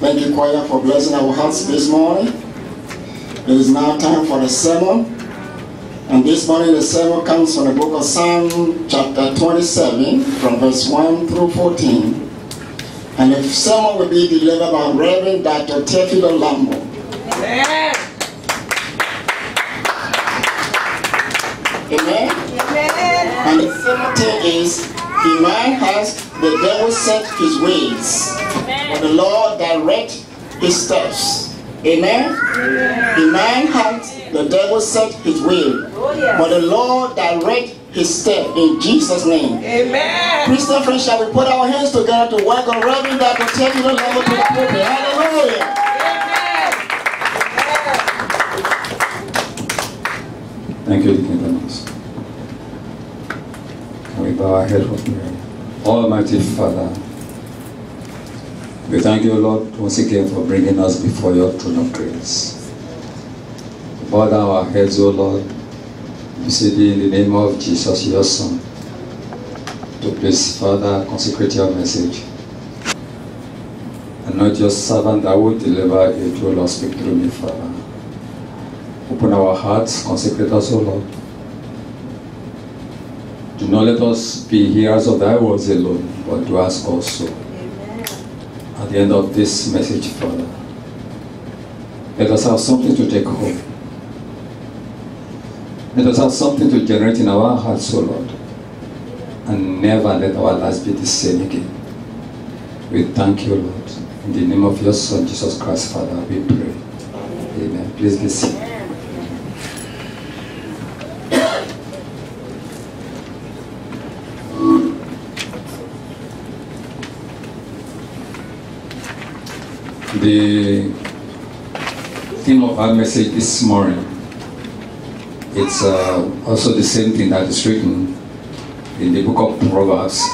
Thank you, choir, for blessing our hearts this morning. It is now time for the sermon. And this morning the sermon comes from the book of Psalm chapter 27 from verse 1 through 14. And the sermon will be delivered by Reverend Dr. Theophilus Lambo. Amen. Amen? Amen. And the sermon is, the man has the devil set his ways, but the Lord direct his steps. Amen? The man has the devil set his way, Oh, but the Lord direct his step in Jesus' name. Amen. Christian friends, shall we put our hands together to welcome Reverend Dr. Theophilus Lambo to the pulpit? Hallelujah! Amen. Thank you, Deacon Thomas. Can we bow our head for prayer? Almighty Father, we thank you, Lord, once again for bringing us before your throne of grace. Bow down our heads, O Lord, we say thee in the name of Jesus, your Son, to please, Father, consecrate your message. And not your servant that will deliver it, O Lord, speak through me, Father. Open our hearts, consecrate us, O Lord. Do not let us be hearers of thy words alone, but doers also. Amen. At the end of this message, Father, let us have something to take home. Let us have something to generate in our hearts, O Lord, and never let our lives be the same again. We thank you, Lord. In the name of your Son, Jesus Christ, Father, we pray. Amen. Please be seated. The theme of our message this morning, it's uh, also the same thing that is written in the book of Proverbs,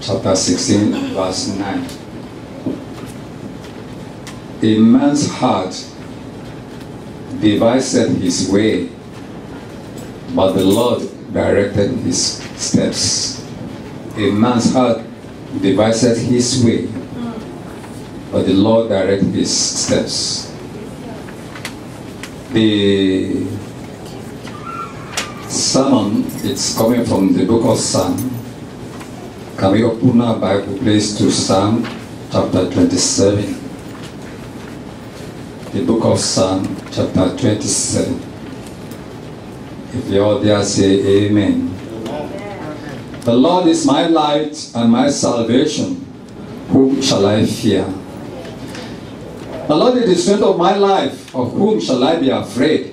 chapter 16, verse 9. A man's heart devised his way, but the Lord directed his steps. A man's heart devised his way, but the Lord directed his steps. The sermon it's coming from the book of Psalm. Can we open our Bible please to Psalm chapter 27? The book of Psalm chapter 27. If you all there say amen. The Lord is my light and my salvation. Whom shall I fear? The Lord is the strength of my life. Of whom shall I be afraid?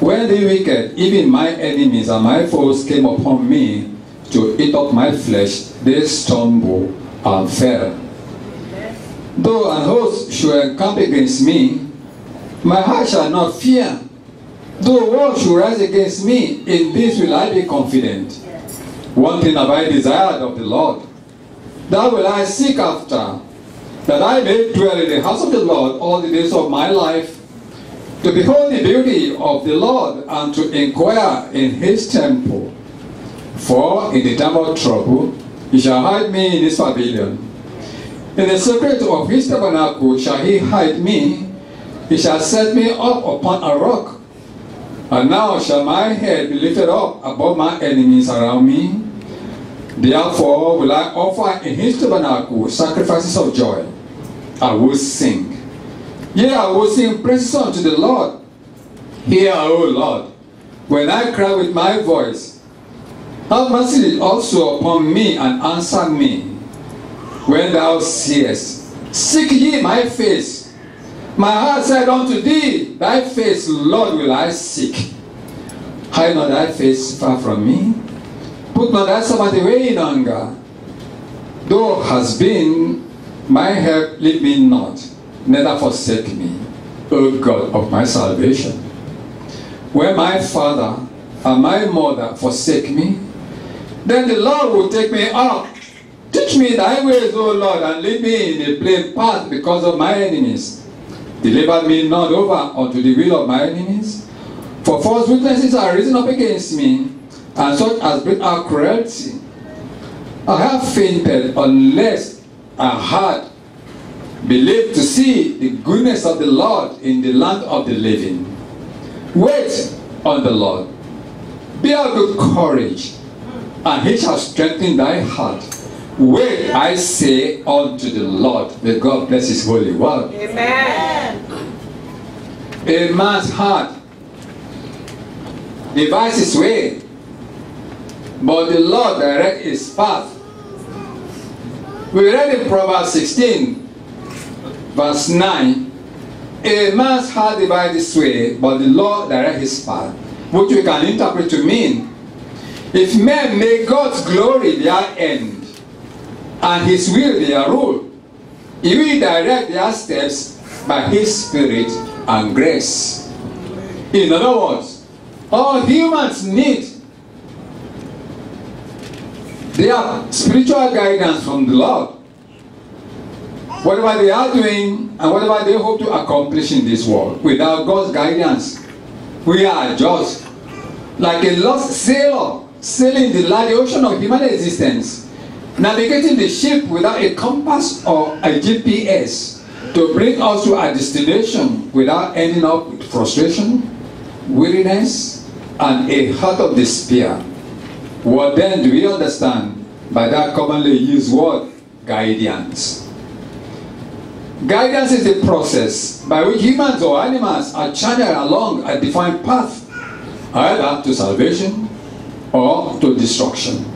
When the wicked, even my enemies and my foes, came upon me to eat up my flesh, they stumbled and fell. Though an host should encamp against me, my heart shall not fear. Though war should rise against me, in this will I be confident. One thing have I desired of the Lord, that will I seek after, that I may dwell in the house of the Lord all the days of my life, to behold the beauty of the Lord and to inquire in his temple. For in the time of trouble, he shall hide me in his pavilion. In the secret of his tabernacle shall he hide me. He shall set me up upon a rock. And now shall my head be lifted up above my enemies around me. Therefore will I offer in his tabernacle sacrifices of joy. I will sing. Yea, I will sing praises unto the Lord. Hear, O Lord, when I cry with my voice. Have mercy also upon me and answer me. When thou seest, seek ye my face. My heart said unto thee, Thy face, Lord, will I seek. Hide not thy face far from me. Put away in anger. Thou hast been my help, leave me not, neither forsake me, O God of my salvation. When my father and my mother forsake me, then the Lord will take me up. Teach me thy ways, O Lord, and lead me in a plain path because of my enemies. Deliver me not over unto the will of my enemies. For false witnesses are risen up against me, and such as bring out cruelty. I have fainted unless I had believed to see the goodness of the Lord in the land of the living. Wait on the Lord. Be of good courage, and he shall strengthen thy heart. Wait, I say, unto the Lord. May God bless his holy word. Amen. A man's heart devises his way, but the Lord direct his path. We read in Proverbs 16, verse 9, A man's heart divides his way, but the Lord direct his path, which we can interpret to mean, if men make God's glory their end, and his will their rule, he will direct their steps by his spirit and grace. In other words, all humans need their spiritual guidance from the Lord. Whatever they are doing and whatever they hope to accomplish in this world, without God's guidance, we are just like a lost sailor sailing the large ocean of human existence, navigating the ship without a compass or a GPS to bring us to our destination without ending up with frustration, weariness, and a heart of despair. What then do we understand by that commonly used word, guidance? Guidance is the process by which humans or animals are channeled along a defined path, either to salvation or to destruction.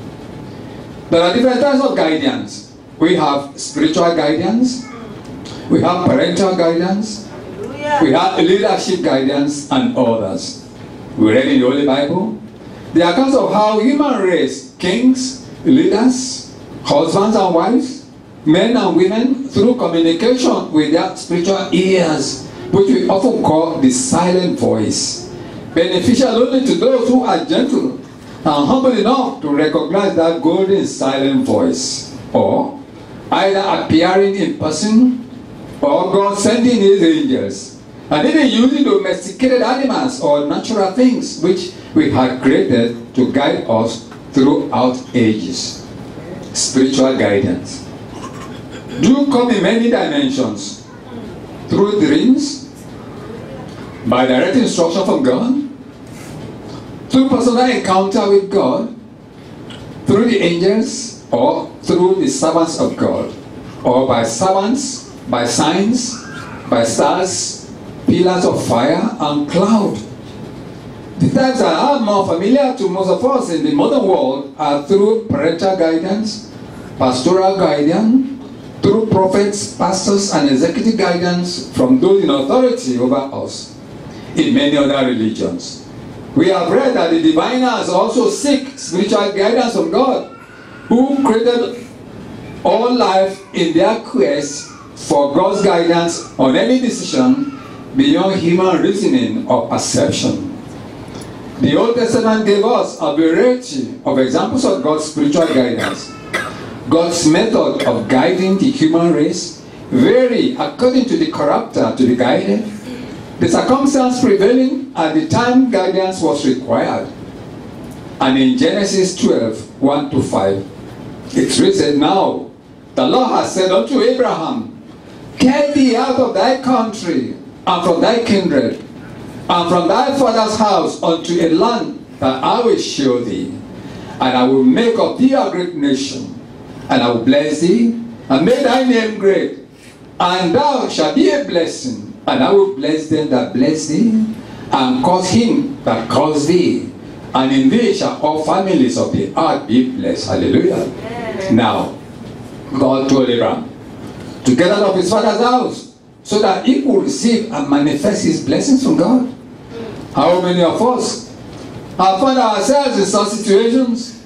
There are different types of guidance. We have spiritual guidance, we have parental guidance, we have leadership guidance, and others. We read in the Holy Bible the accounts of how human race, kings, leaders, husbands and wives, men and women, through communication with their spiritual ears, which we often call the silent voice, beneficial only to those who are gentle and humble enough to recognize that golden silent voice, or either appearing in person or God sending his angels. And even using domesticated animals or natural things which we had created to guide us throughout ages. Spiritual guidance. Do come in many dimensions. Through dreams, by direct instruction from God, through personal encounter with God, through the angels, or through the servants of God, or by servants, by signs, by stars, pillars of fire, and cloud. The types that are more familiar to most of us in the modern world are through parental guidance, pastoral guidance, through prophets, pastors, and executive guidance from those in authority over us in many other religions. We have read that the diviners also seek spiritual guidance from God, who created all life in their quest for God's guidance on any decision beyond human reasoning or perception. The Old Testament gave us a variety of examples of God's spiritual guidance. God's method of guiding the human race vary according to the character to be guided, the circumstance prevailing at the time guidance was required. And in Genesis 12, 1 to 5, it's written, Now the Lord has said unto Abraham, Get thee out of thy country and from thy kindred and from thy father's house unto a land that I will show thee. And I will make of thee a great nation, and I will bless thee, and make thy name great. And thou shalt be a blessing, and I will bless them that bless thee, and curse him that curse thee. And in thee shall all families of the earth be blessed. Hallelujah. Now, God told Abraham to get out of his father's house so that he could receive and manifest his blessings from God. How many of us have found ourselves in such situations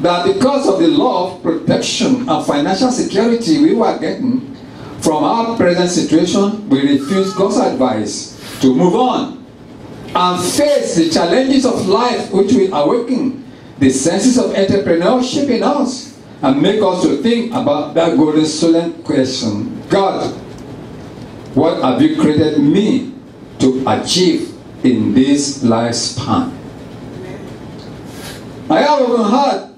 that because of the love, protection and financial security we were getting from our present situation, we refuse God's advice to move on and face the challenges of life which will awaken the senses of entrepreneurship in us and make us to think about that golden solemn question. God, what have you created me to achieve in this lifespan? I have often heard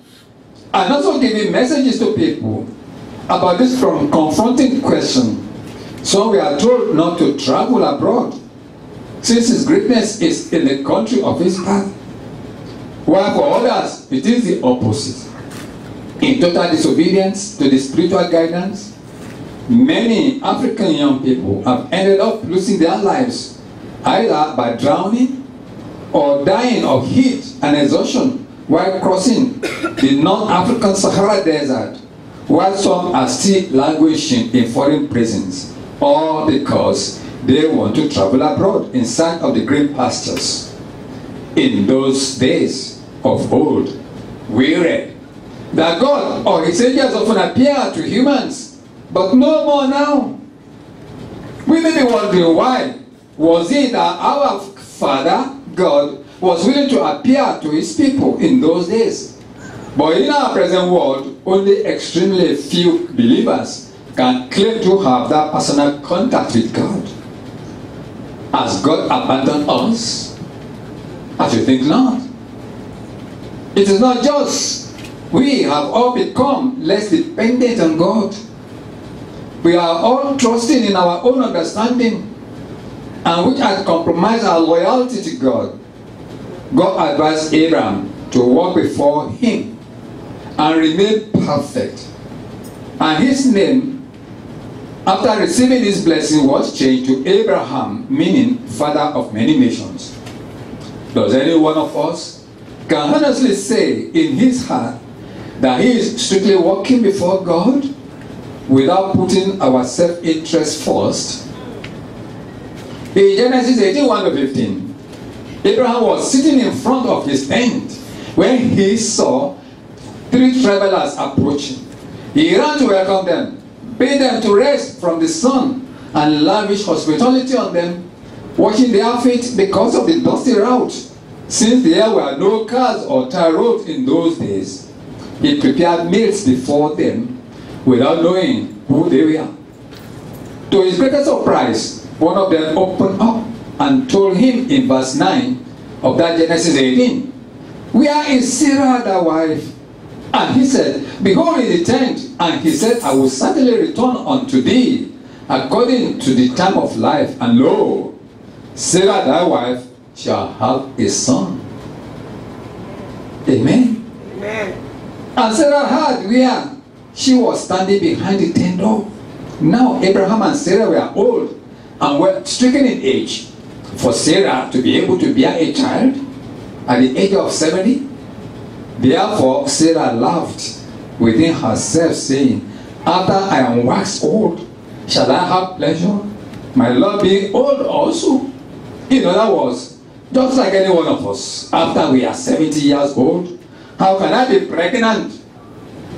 and also giving messages to people about this from confronting question Some we are told not to travel abroad, since his greatness is in the country of his birth. While for others, it is the opposite. In total disobedience to the spiritual guidance, many African young people have ended up losing their lives either by drowning or dying of heat and exhaustion while crossing the North African Sahara Desert, while some are still languishing in foreign prisons, all because they want to travel abroad in sight of the green pastures. In those days of old, we read that God or his angels often appear to humans, but no more now. We may be wondering why. Was it that our Father, God, was willing to appear to his people in those days? But in our present world, only extremely few believers can claim to have that personal contact with God. Has God abandoned us? I should think not. It is not just we have all become less dependent on God. We are all trusting in our own understanding and which had compromised our loyalty to God. God advised Abraham to walk before him and remain perfect. And his name, after receiving this blessing, was changed to Abraham, meaning father of many nations. Does any one of us can honestly say in his heart that he is strictly walking before God without putting our self-interest first? In Genesis 18, 1 to 15, Abraham was sitting in front of his tent when he saw three travelers approaching. He ran to welcome them, bade them to rest from the sun, and lavish hospitality on them, washing their feet because of the dusty route. Since there were no cars or tar roads in those days, he prepared meals before them without knowing who they were. To his greatest surprise, one of them opened up and told him in verse 9 of that Genesis 18, Where is Sarah thy wife? And he said, Behold in the tent. And he said, I will certainly return unto thee according to the time of life. And lo, Sarah thy wife shall have a son. Amen. Amen. And Sarah heard where she was standing behind the tent door. Now Abraham and Sarah were old and were stricken in age. For Sarah to be able to bear a child at the age of 70, therefore Sarah laughed within herself, saying, After I am waxed old, shall I have pleasure? My Lord being old also. In other words, just like any one of us, after we are 70 years old, how can I be pregnant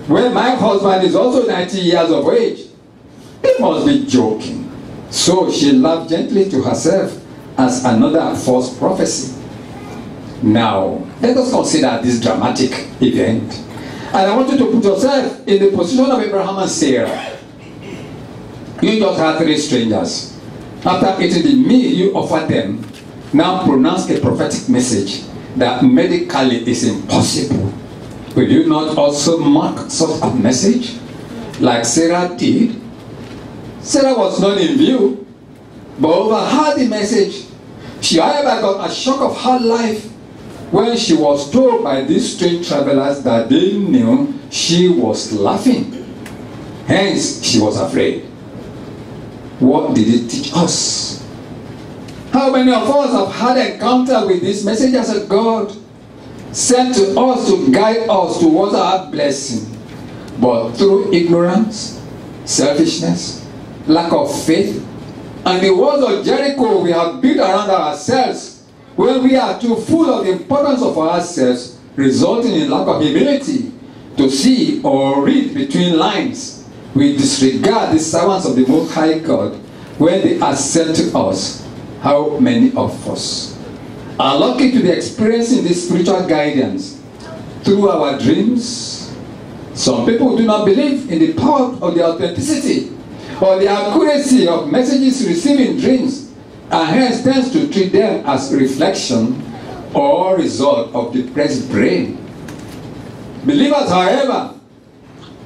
when my husband is also 90 years of age? He must be joking. So she laughed gently to herself as another false prophecy. Now, let us consider this dramatic event. And I want you to put yourself in the position of Abraham and Sarah. You just had three strangers. After eating the meal you offered them, now pronounce a prophetic message that medically is impossible. Will you not also mark such a message like Sarah did? Sarah was not in view, but overheard the message. She, however, got a shock of her life when she was told by these strange travelers that they knew she was laughing. Hence, she was afraid. What did it teach us? How many of us have had encounter with these messengers of God sent to us to guide us towards our blessing, but through ignorance, selfishness, lack of faith, and the walls of Jericho we have built around ourselves when we are too full of the importance of ourselves, resulting in lack of humility to see or read between lines. We disregard the servants of the Most High God when they are sent to us. How many of us are lucky to be experiencing this spiritual guidance through our dreams? Some people do not believe in the power of the authenticity or the accuracy of messages received in dreams and hence tends to treat them as reflection or result of depressed brain. Believers, however,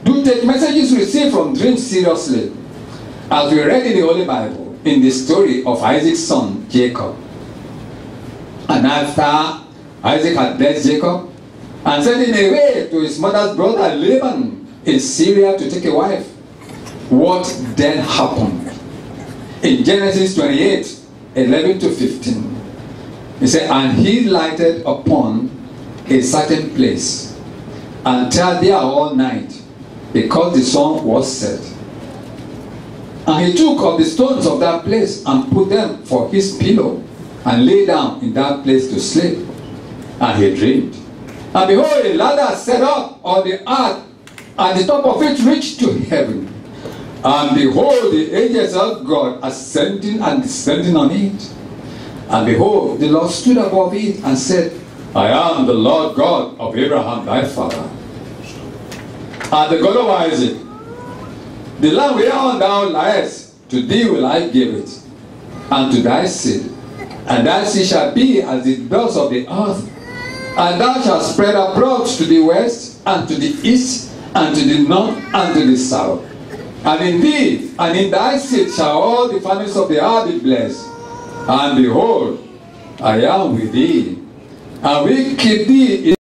do take messages received from dreams seriously As we read in the Holy Bible, in the story of Isaac's son Jacob, and after Isaac had blessed Jacob and sent him away to his mother's brother Laban in Syria to take a wife, what then happened? In Genesis 28 11 to 15, he said, And he lighted upon a certain place and tarried there all night because the sun was set. And he took of the stones of that place and put them for his pillow and lay down in that place to sleep. And he dreamed. And behold, a ladder set up on the earth, and the top of it reached to heaven. And behold, the angels of God ascending and descending on it. And behold, the Lord stood above it and said, I am the Lord God of Abraham thy father, and the God of Isaac. The land whereon thou liest, to thee will I give it, and to thy seed. And thy seed shall be as the dust of the earth, and thou shalt spread abroad to the west, and to the east, and to the north, and to the south. And in thee, and in thy seed shall all the families of the earth be blessed. And behold, I am with thee, and will keep thee in